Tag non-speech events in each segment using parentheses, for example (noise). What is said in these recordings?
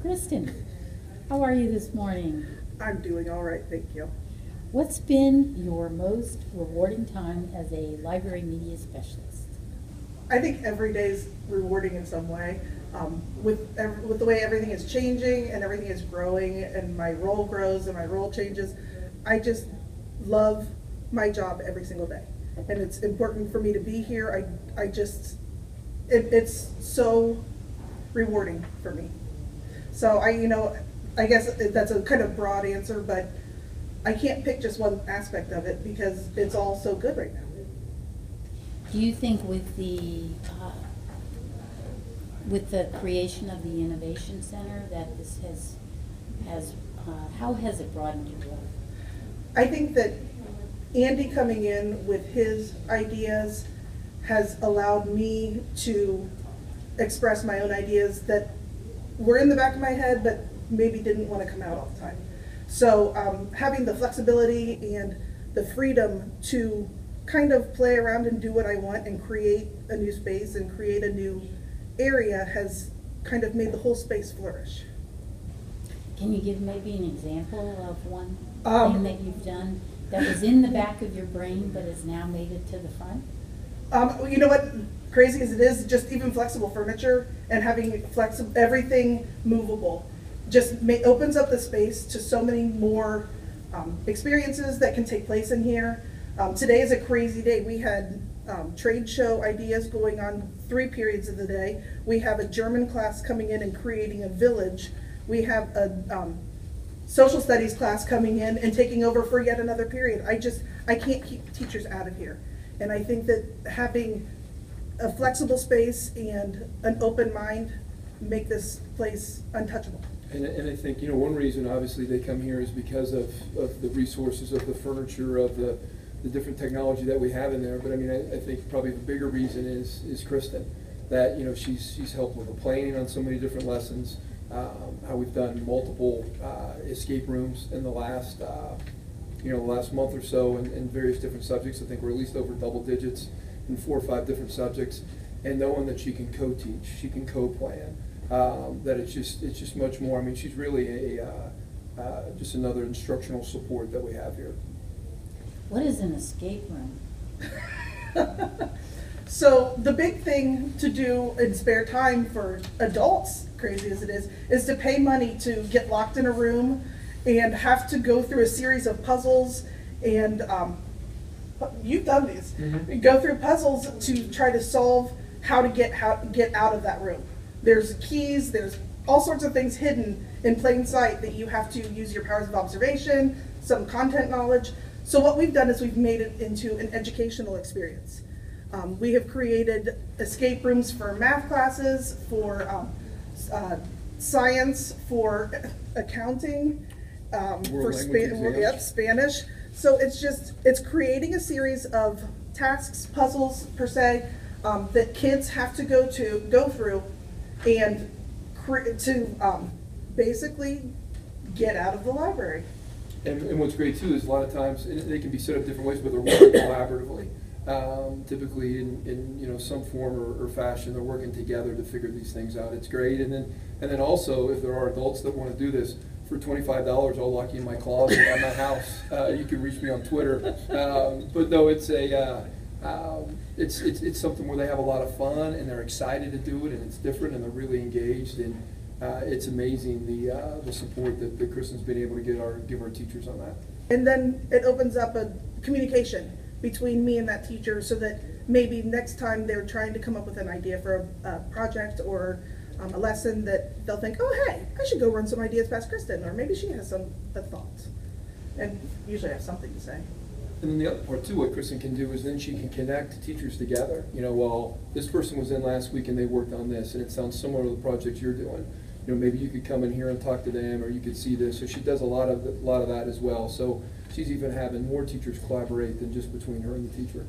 Kristen, how are you this morning? I'm doing all right, thank you. What's been your most rewarding time as a library media specialist? I think every day is rewarding in some way. Um, with with the way everything is changing and everything is growing and my role grows and my role changes, I just love my job every single day. And it's important for me to be here. I I just it, it's so rewarding for me. So I you know I guess that's a kind of broad answer, but I can't pick just one aspect of it because it's all so good right now. Do you think with the, uh, with the creation of the Innovation Center that this has, has, uh, how has it broadened your work? I think that Andy coming in with his ideas has allowed me to express my own ideas that were in the back of my head, but maybe didn't want to come out all the time. So um, having the flexibility and the freedom to kind of play around and do what I want and create a new space and create a new area has kind of made the whole space flourish. Can you give maybe an example of one Um, thing that you've done that was in the back of your brain but has now made it to the front? Um, you know what? Crazy as it is, just even flexible furniture and having flexible everything movable just ma- opens up the space to so many more um, experiences that can take place in here. Um, today is a crazy day. We had um, trade show ideas going on three periods of the day. We have a German class coming in and creating a village. We have a um, social studies class coming in and taking over for yet another period. I just, I can't keep teachers out of here. And I think that having a flexible space and an open mind make this place untouchable. And, and I think, you know, one reason obviously they come here is because of, of the resources, of the furniture, of the, the different technology that we have in there. But I mean, I, I think probably the bigger reason is, is Kristen. That, you know, she's, she's helped with the planning on so many different lessons. Um, how we've done multiple, uh, escape rooms in the last, uh, you know, the last month or so in, in various different subjects. I think we're at least over double digits in four or five different subjects. And knowing that she can co-teach, she can co-plan, um, that it's just, it's just much more, I mean, she's really a, uh, uh, just another instructional support that we have here. What is an escape room? (laughs) So the big thing to do in spare time for adults, crazy as it is, is to pay money to get locked in a room and have to go through a series of puzzles and um, you've done these. Mhm. Go through puzzles to try to solve how to get how get out of that room. There's keys. There's all sorts of things hidden in plain sight that you have to use your powers of observation, some content knowledge. So what we've done is we've made it into an educational experience. Um, we have created escape rooms for math classes, for um, uh, science, for accounting, um, for World language exams. yep, Spanish. So it's just it's creating a series of tasks, puzzles per se, um, that kids have to go to go through, and cre- to um, basically get out of the library. And, and what's great too is a lot of times, and they can be set up different ways, but they're working collaboratively. Um, typically in, in, you know, some form or, or fashion, they're working together to figure these things out. It's great. And then, and then also, if there are adults that want to do this, for twenty-five dollars, I'll lock you in my closet at my house. Uh, you can reach me on Twitter. Um, but no, it's a, uh, um, it's, it's, it's something where they have a lot of fun and they're excited to do it and it's different and they're really engaged and, uh, it's amazing the, uh, the support that, that Kristen's been able to get our, give our teachers on that. And then it opens up a communication between me and that teacher so that maybe next time they're trying to come up with an idea for a, a project or um, a lesson that they'll think, oh, hey, I should go run some ideas past Kristen, or maybe she has some a thought. And usually I have something to say. And then the other part too, what Kristen can do is then she can connect teachers together. You know, well, this person was in last week and they worked on this, and it sounds similar to the project you're doing. You know, maybe you could come in here and talk to them, or you could see this. So she does a lot of a lot of that as well. So she's even having more teachers collaborate than just between her and the teacher.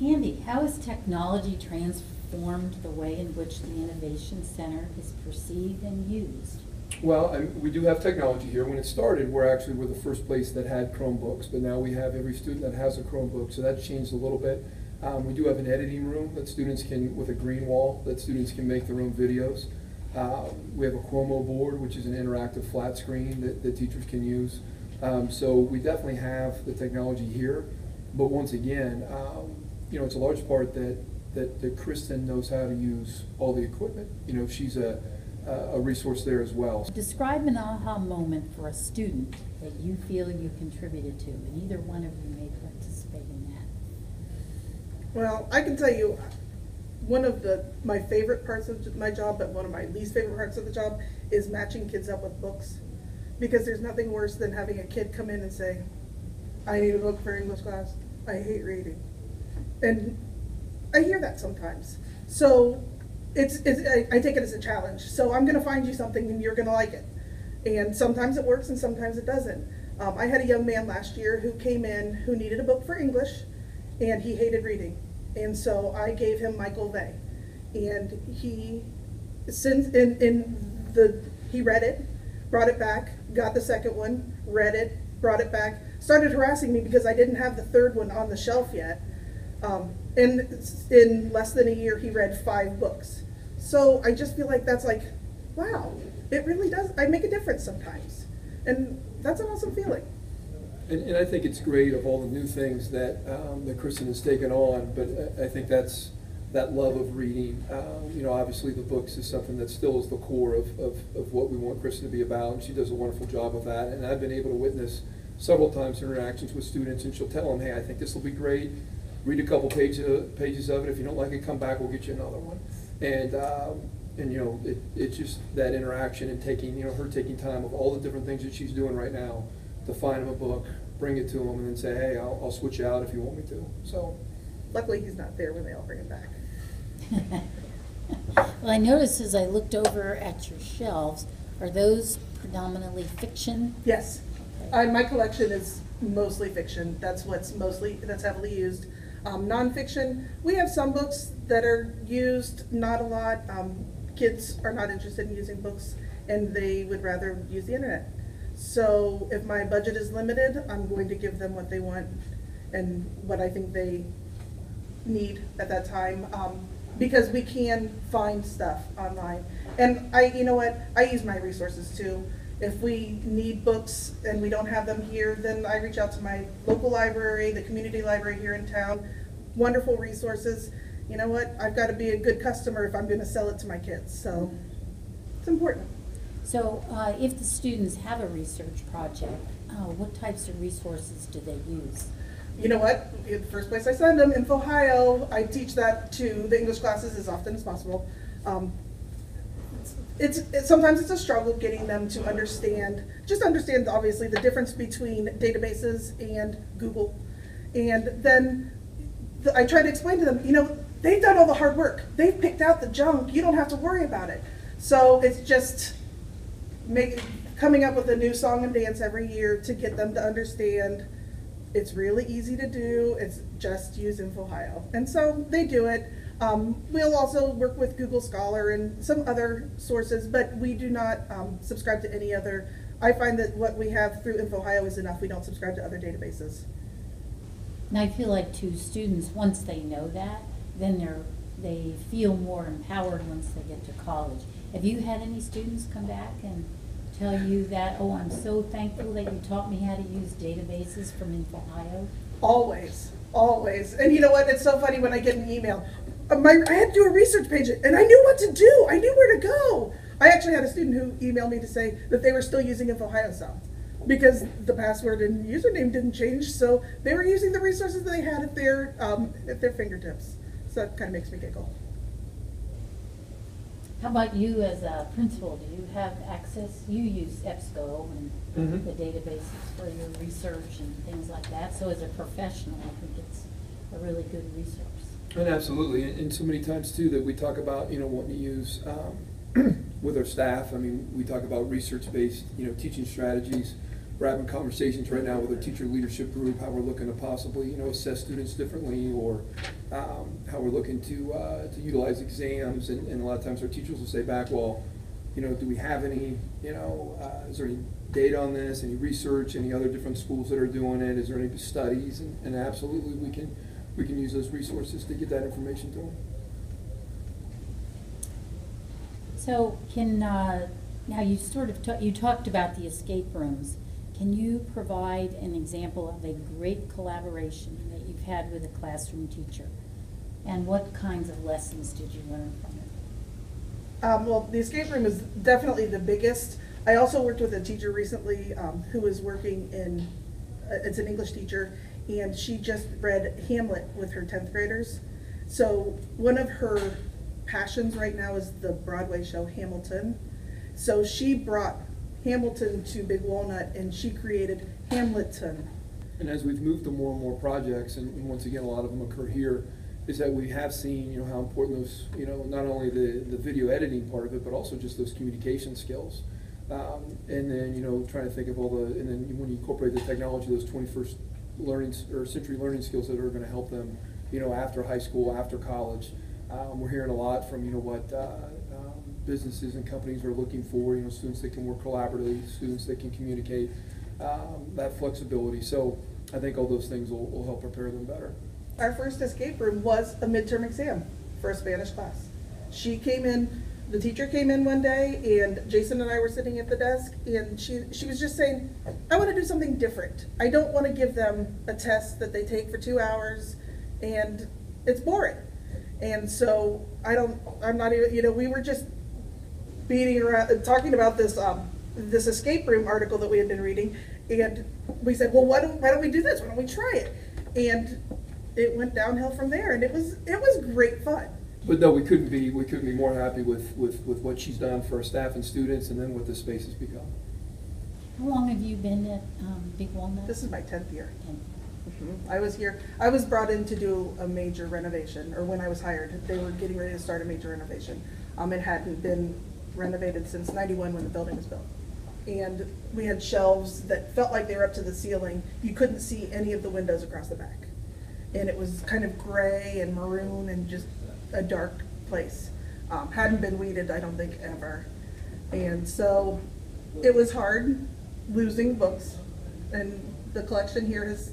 Andy, how is technology technology transformed the way in which the Innovation Center is perceived and used? Well, I, we do have technology here. When it started, we're actually we're the first place that had Chromebooks, but now we have every student that has a Chromebook, so that's changed a little bit. Um, we do have an editing room that students can, with a green wall, that students can make their own videos. Uh, we have a Qomo board, which is an interactive flat screen that, that teachers can use. Um, so we definitely have the technology here, but once again, um, you know, it's a large part that, that, that Kristen knows how to use all the equipment. You know, she's a, a resource there as well. Describe an aha moment for a student that you feel you contributed to, and either one of you may participate in that. Well, I can tell you, one of the, my favorite parts of my job, but one of my least favorite parts of the job is matching kids up with books. Because there's nothing worse than having a kid come in and say, I need a book for English class, I hate reading. And I hear that sometimes. So it's, it's, I, I take it as a challenge. So I'm gonna find you something and you're gonna like it. And sometimes it works and sometimes it doesn't. Um, I had a young man last year who came in who needed a book for English and he hated reading. And so I gave him Michael Vey. And he, since, in, in the, he read it, brought it back, got the second one, read it, brought it back, started harassing me because I didn't have the third one on the shelf yet. Um, and in less than a year, he read five books. So I just feel like that's like, wow, it really does. I make a difference sometimes. And that's an awesome feeling. And, and I think it's great of all the new things that, um, that Kristen has taken on, but I, think that's, that love of reading. Um, you know, obviously the books is something that still is the core of, of, of what we want Kristen to be about, and she does a wonderful job of that. And I've been able to witness several times interactions with students, and she'll tell them, hey, I think this will be great. Read a couple pages, pages of it. If you don't like it, come back, we'll get you another one. And, um, and you know, it, it's just that interaction and taking, you know, her taking time of all the different things that she's doing right now to find him a book, bring it to him, and then say, hey, I'll, I'll switch you out if you want me to. So, Luckily, he's not there when they all bring it back. (laughs) Well, I noticed as I looked over at your shelves, are those predominantly fiction? Yes. Uh, my collection is mostly fiction. That's what's mostly, that's heavily used. Um, nonfiction, we have some books that are used, not a lot. Um, kids are not interested in using books and they would rather use the internet. So if my budget is limited, I'm going to give them what they want and what I think they need at that time. Um, because we can find stuff online. And I, you know what, I use my resources too. If we need books and we don't have them here, then I reach out to my local library, the community library here in town. Wonderful resources. You know what, I've got to be a good customer if I'm going to sell it to my kids, so it's important. So, uh, if the students have a research project, uh, what types of resources do they use? You know what, the first place I send them, InfoHio, I teach that to the English classes as often as possible. Um, it's, sometimes it's a struggle getting them to understand, just understand obviously the difference between databases and Google. And then the, I try to explain to them, you know, they've done all the hard work. They've picked out the junk. You don't have to worry about it. So it's just make, coming up with a new song and dance every year to get them to understand it's really easy to do. It's just use InfoHio. And so they do it. Um, we'll also work with Google Scholar and some other sources, but we do not um, subscribe to any other. I find that what we have through InfoHio is enough. We don't subscribe to other databases. And I feel like to students, once they know that, then they're, they feel more empowered once they get to college. Have you had any students come back and tell you that, oh, I'm so thankful that you taught me how to use databases from InfoHio? Always, always. And you know what? It's so funny when I get an email. Uh, My, I had to do a research page and I knew what to do. I knew where to go. I actually had a student who emailed me to say that they were still using InfoHio some because the password and username didn't change. So they were using the resources that they had at their, um, at their fingertips. So that kind of makes me giggle. How about you as a principal, do you have access, you use EBSCO and Mhm. the databases for your research and things like that, so as a professional, I think it's a really good resource. And absolutely, and so many times too that we talk about, you know, wanting to use um, (clears throat) with our staff. I mean, we talk about research-based, you know, teaching strategies. We're having conversations right now with our teacher leadership group, how we're looking to possibly, you know, assess students differently, or um, how we're looking to uh, to utilize exams. And, and a lot of times our teachers will say back, well, you know, do we have any, you know, uh, is there any data on this, any research, any other different schools that are doing it? Is there any studies? And, and absolutely, we can we can use those resources to get that information to them. So can, uh, now you sort of, ta- you talked about the escape rooms. Can you provide an example of a great collaboration that you've had with a classroom teacher? And what kinds of lessons did you learn from it? Um, well, the escape room is definitely the biggest. I also worked with a teacher recently, um, who was working in, uh, it's an English teacher, and she just read Hamlet with her tenth graders. So one of her passions right now is the Broadway show Hamilton. So she brought Hamilton to Big Walnut and she created Hamleton. And as we've moved to more and more projects, and, once again, a lot of them occur here, is that we have seen, you know, how important those, you know, not only the, the video editing part of it, but also just those communication skills. Um, and then, you know, trying to think of all the, and then when you incorporate the technology, those twenty-first learning, or century learning skills that are gonna help them, you know, after high school, after college. Um, we're hearing a lot from, you know, what, uh, um, businesses and companies are looking for, you know, students that can work collaboratively, students that can communicate, um, that flexibility. So I think all those things will, will help prepare them better. Our first escape room was a midterm exam for a Spanish class. She came in, the teacher came in one day and Jason and I were sitting at the desk and she, she was just saying, I want to do something different. I don't want to give them a test that they take for two hours and it's boring. And so I don't, I'm not even, you know, we were just beating around, talking about this, um, this escape room article that we had been reading, and we said, well, why don't, why don't we do this? Why don't we try it? And it went downhill from there, and it was, it was great fun. But no, we couldn't be, we couldn't be more happy with, with, with what she's done for our staff and students and then what this space has become. How long have you been at um, Big Walnut? This is my tenth year. And I was here, I was brought in to do a major renovation, or when I was hired, they were getting ready to start a major renovation. Um, it hadn't been renovated since ninety-one when the building was built. And we had shelves that felt like they were up to the ceiling. You couldn't see any of the windows across the back. And it was kind of gray and maroon and just a dark place. Um, hadn't been weeded, I don't think, ever. And so it was hard losing books. And the collection here has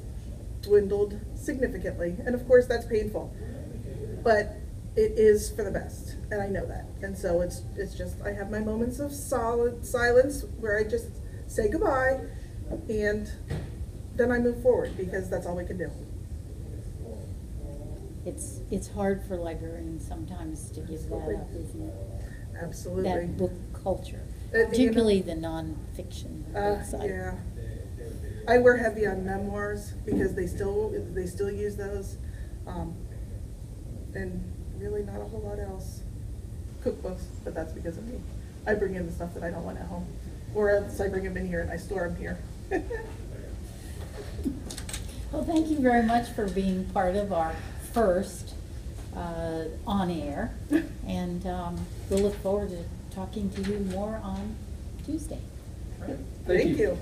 dwindled significantly. And of course, that's painful. But it is for the best, and I know that. And so it's it's just I have my moments of solid silence where I just say goodbye and then I move forward because that's all we can do. It's, it's hard for librarians sometimes to give that up, isn't it? Absolutely. That book culture, Uh, you know- particularly the nonfiction Uh, side. yeah. I wear heavy on memoirs because they still, they still use those. Um, and really not a whole lot else. Cookbooks, but that's because of me. I bring in the stuff that I don't want at home. Or else I bring them in here and I store them here. (laughs) Well, thank you very much for being part of our first uh, on-air. (laughs) And um, we'll look forward to talking to you more on Tuesday. Thank Thank you.